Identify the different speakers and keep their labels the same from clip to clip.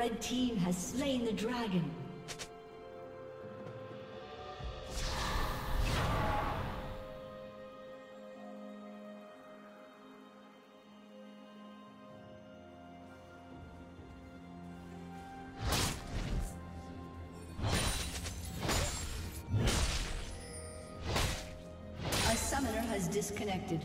Speaker 1: Red team has slain the dragon. A summoner has disconnected.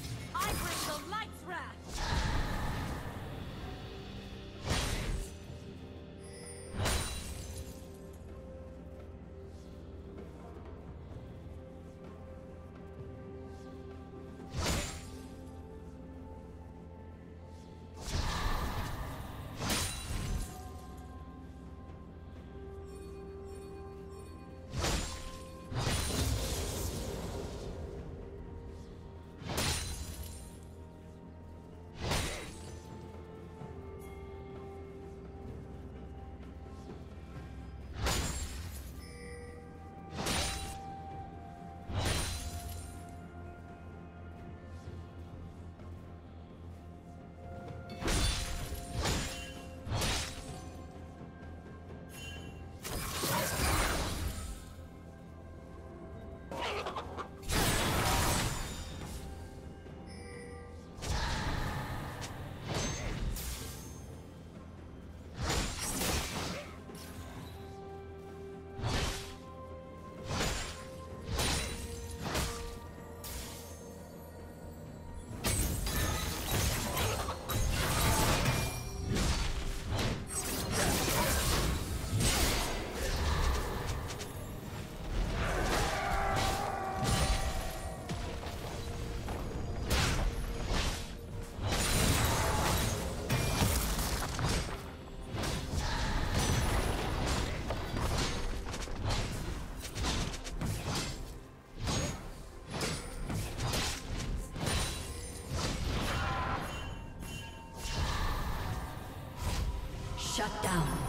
Speaker 1: Shut down.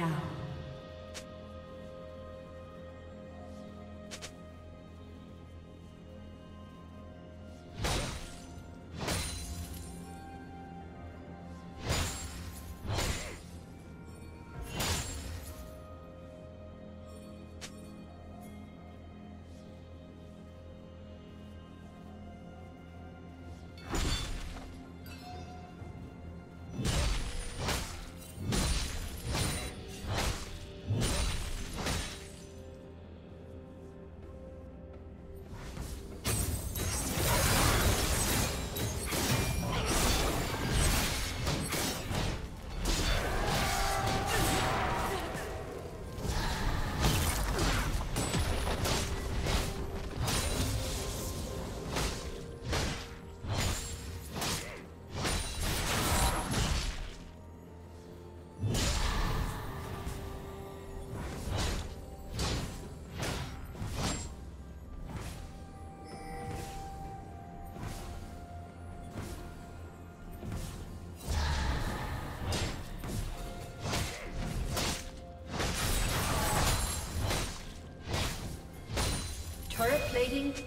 Speaker 1: Down.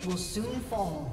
Speaker 1: Will soon fall.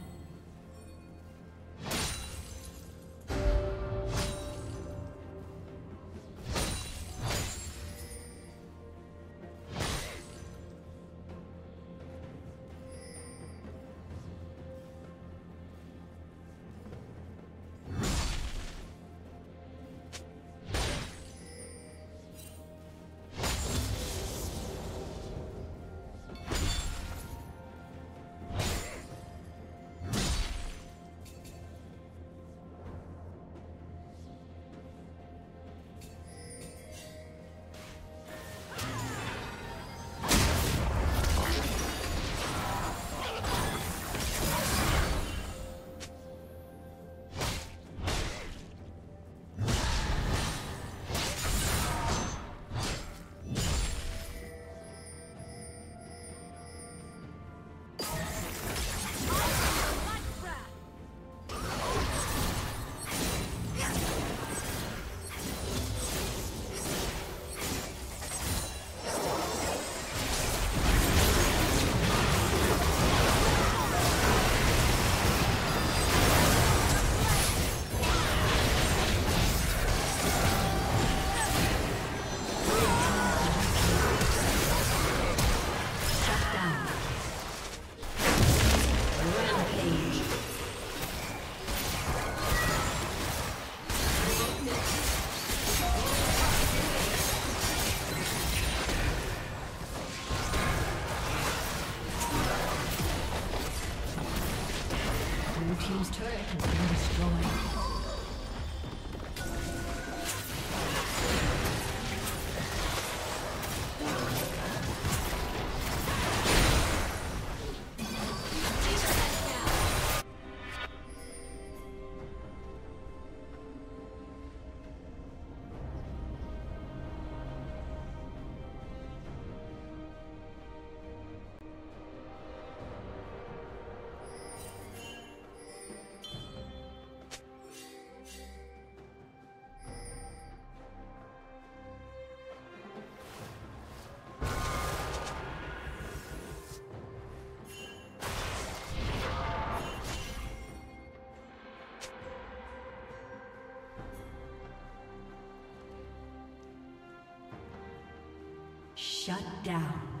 Speaker 1: Shut down.